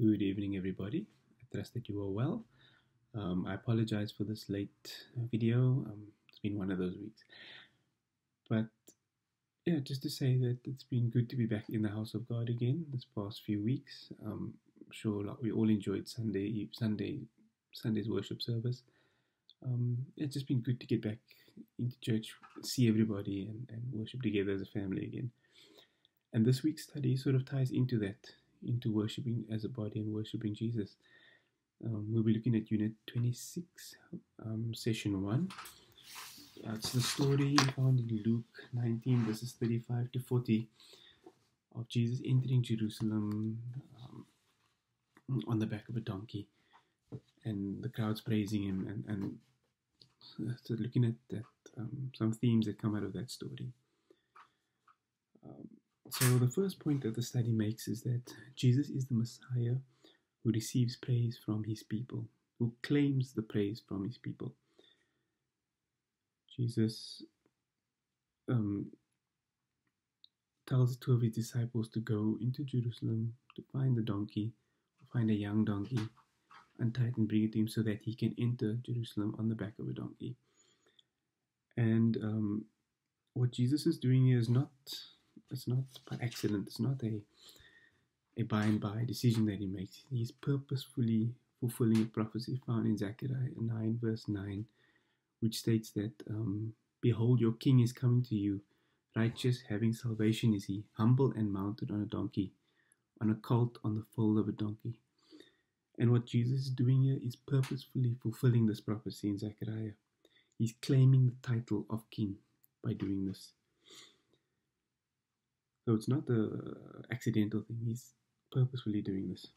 Good evening, everybody. I trust that you are well. Um, I apologize for this late video. Um, it's been one of those weeks. But yeah, just to say that it's been good to be back in the house of God again this past few weeks. Um, I'm sure we all enjoyed Sunday, Sunday, Sunday's worship service. Um, it's just been good to get back into church, see everybody, and, and worship together as a family again. And this week's study sort of ties into that into worshiping as a body and worshiping Jesus. Um, we'll be looking at Unit 26, um, Session 1. That's the story found in Luke 19, verses 35 to 40, of Jesus entering Jerusalem um, on the back of a donkey, and the crowds praising him, and, and so looking at that, um, some themes that come out of that story. Um, so, the first point that the study makes is that Jesus is the Messiah who receives praise from his people, who claims the praise from his people. Jesus um, tells two of his disciples to go into Jerusalem to find the donkey, find a young donkey, untie it and bring it to him so that he can enter Jerusalem on the back of a donkey. And um, what Jesus is doing here is not it's not by accident. It's not a a by and by decision that he makes. He's purposefully fulfilling a prophecy found in Zechariah 9, verse 9, which states that, um, Behold, your king is coming to you, righteous, having salvation is he, humble and mounted on a donkey, on a colt on the foal of a donkey. And what Jesus is doing here is purposefully fulfilling this prophecy in Zechariah. He's claiming the title of king by doing this. So it's not the accidental thing. He's purposefully doing this.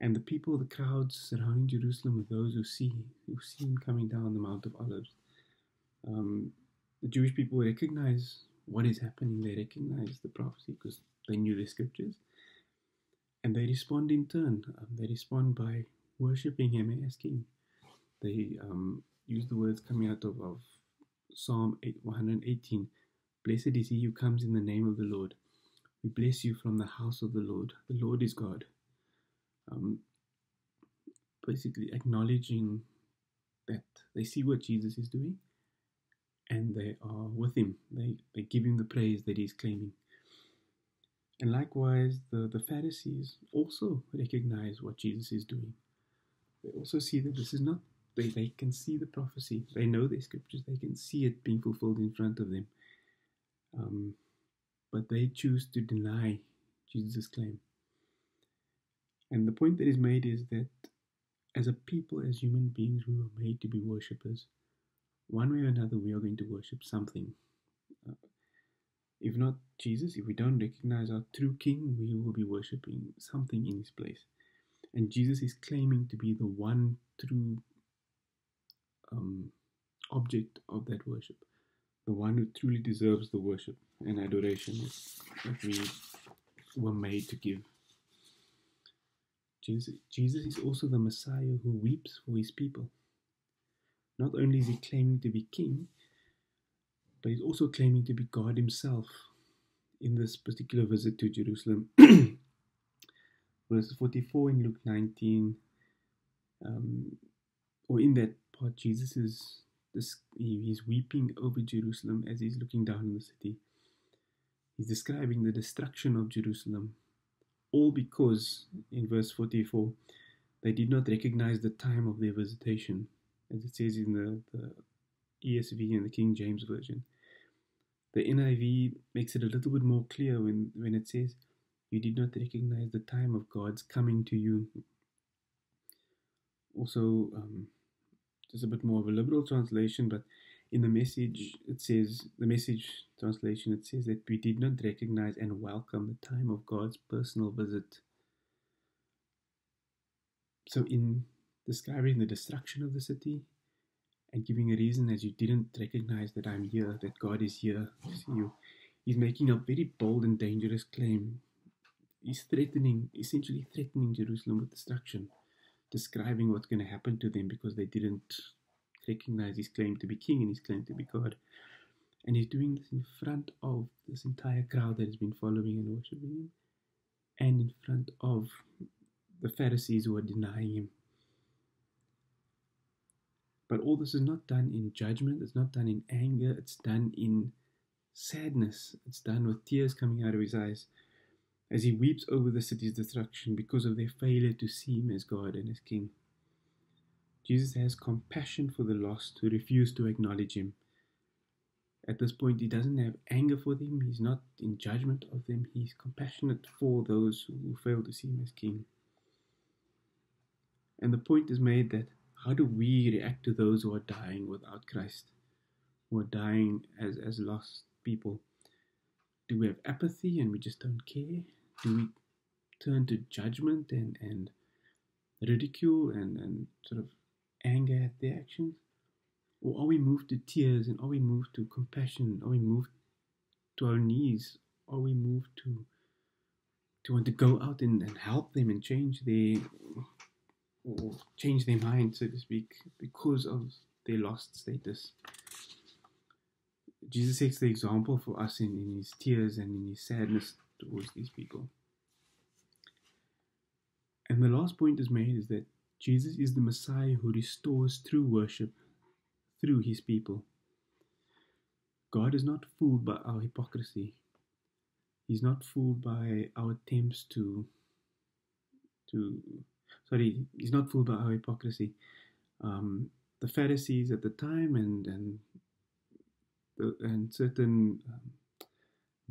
And the people, the crowds surrounding Jerusalem, those who see who see him coming down the Mount of Olives. Um, the Jewish people recognize what is happening. They recognize the prophecy because they knew the scriptures, and they respond in turn. Um, they respond by worshiping him as king. They um, use the words coming out of, of Psalm 8, 118 Blessed is he who comes in the name of the Lord. We bless you from the house of the Lord. The Lord is God. Um, basically, acknowledging that they see what Jesus is doing and they are with him. They, they give him the praise that he's claiming. And likewise, the, the Pharisees also recognize what Jesus is doing. They also see that this is not, they, they can see the prophecy. They know the scriptures. They can see it being fulfilled in front of them. Um, but they choose to deny Jesus' claim. And the point that is made is that as a people, as human beings, we were made to be worshippers. One way or another, we are going to worship something. Uh, if not Jesus, if we don't recognize our true King, we will be worshipping something in His place. And Jesus is claiming to be the one true um, object of that worship the one who truly deserves the worship and adoration that we were made to give. Jesus, is also the Messiah who weeps for his people. Not only is he claiming to be king, but he's also claiming to be God himself in this particular visit to Jerusalem. Verse 44 in Luke 19, um, or in that part, Jesus is this, he's weeping over Jerusalem as he's looking down on the city. He's describing the destruction of Jerusalem, all because, in verse 44, they did not recognize the time of their visitation, as it says in the, the ESV and the King James Version. The NIV makes it a little bit more clear when, when it says, You did not recognize the time of God's coming to you. Also, um, just a bit more of a liberal translation, but in the message it says the message translation it says that we did not recognize and welcome the time of God's personal visit. So in describing the destruction of the city and giving a reason as you didn't recognize that I'm here, that God is here to see you, he's making a very bold and dangerous claim. He's threatening, essentially threatening Jerusalem with destruction describing what's going to happen to them because they didn't recognize his claim to be king and his claim to be God. And he's doing this in front of this entire crowd that has been following and worshiping him, and in front of the Pharisees who are denying him. But all this is not done in judgment, it's not done in anger, it's done in sadness. It's done with tears coming out of his eyes as he weeps over the city's destruction because of their failure to see him as God and as King. Jesus has compassion for the lost who refuse to acknowledge him. At this point, he doesn't have anger for them, he's not in judgment of them, he's compassionate for those who fail to see him as King. And the point is made that how do we react to those who are dying without Christ, who are dying as, as lost people? Do we have apathy and we just don't care? Do we turn to judgment and, and ridicule and, and sort of anger at their actions? Or are we moved to tears and are we moved to compassion? Are we moved to our knees? Are we moved to to want to go out and, and help them and change their or change their mind, so to speak, because of their lost status. Jesus takes the example for us in, in his tears and in his sadness towards these people. And the last point is made is that Jesus is the Messiah who restores true worship through his people. God is not fooled by our hypocrisy. He's not fooled by our attempts to to sorry, he's not fooled by our hypocrisy. Um, the Pharisees at the time and and and certain um,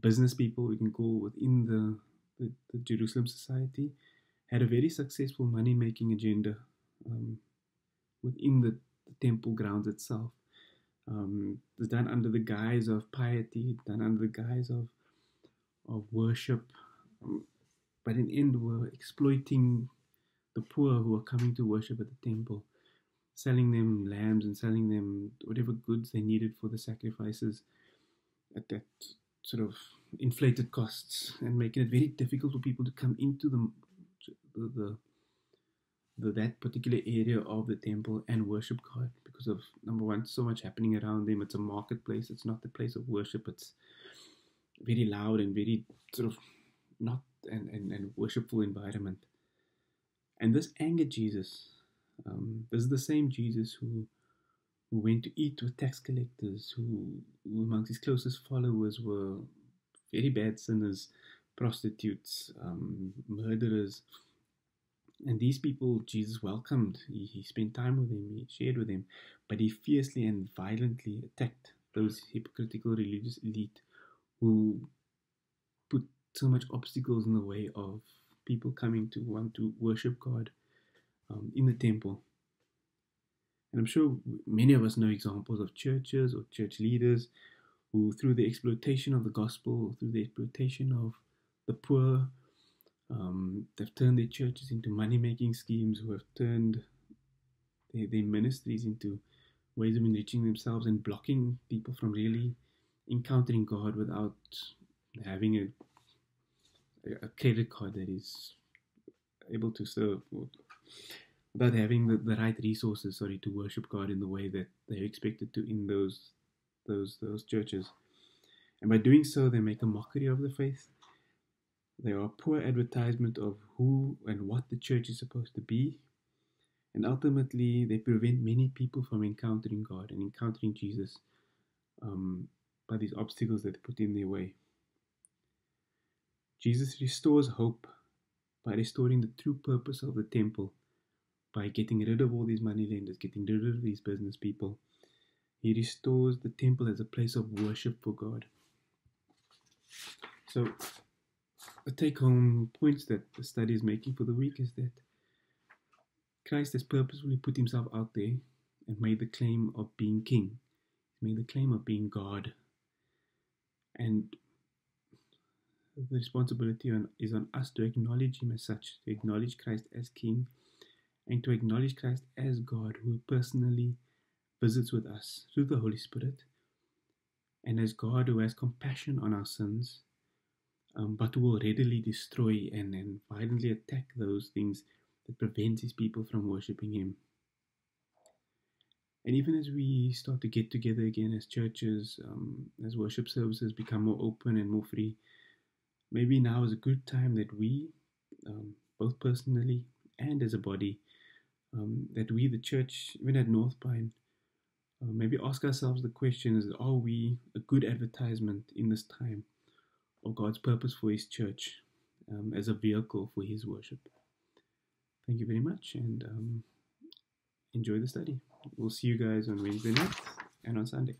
business people we can call within the, the, the Jerusalem society had a very successful money making agenda um, within the, the, temple grounds itself. Um, it was done under the guise of piety, done under the guise of of worship, um, but in the end were exploiting the poor who are coming to worship at the temple, selling them lambs and selling them whatever goods they needed for the sacrifices at that sort of inflated costs and making it very difficult for people to come into the the, the, that particular area of the temple and worship God because of number one, so much happening around them. It's a marketplace. It's not the place of worship. It's very loud and very sort of not and, and, and worshipful environment. And this angered Jesus. Um, this is the same Jesus who who went to eat with tax collectors, who, who amongst his closest followers were very bad sinners, prostitutes, um, murderers. And these people Jesus welcomed. He, he spent time with them, he shared with them, but he fiercely and violently attacked those hypocritical religious elite who put so much obstacles in the way of people coming to want to worship God um, in the temple. And I'm sure many of us know examples of churches or church leaders who, through the exploitation of the gospel, through the exploitation of the poor, um, they've turned their churches into money making schemes, who have turned their, their ministries into ways of enriching themselves and blocking people from really encountering God without having a a credit card that is able to serve without having the, the right resources sorry to worship God in the way that they're expected to in those those those churches. And by doing so they make a mockery of the faith. They are a poor advertisement of who and what the church is supposed to be. And ultimately they prevent many people from encountering God and encountering Jesus um, by these obstacles that they put in their way. Jesus restores hope by restoring the true purpose of the temple, by getting rid of all these money lenders, getting rid of these business people. He restores the temple as a place of worship for God. So, the take home points that the study is making for the week is that Christ has purposefully put himself out there and made the claim of being king. Made the claim of being God. And the responsibility on, is on us to acknowledge Him as such, to acknowledge Christ as King, and to acknowledge Christ as God who personally visits with us through the Holy Spirit, and as God who has compassion on our sins, um, but will readily destroy and, and violently attack those things that prevent His people from worshipping Him. And even as we start to get together again as churches, um, as worship services become more open and more free, maybe now is a good time that we, um, both personally and as a body, um, that we, the church, even at Northpine, uh, maybe ask ourselves the question is are we a good advertisement in this time of God's purpose for His church um, as a vehicle for His worship? Thank you very much and um, enjoy the study. We'll see you guys on Wednesday night and on Sunday.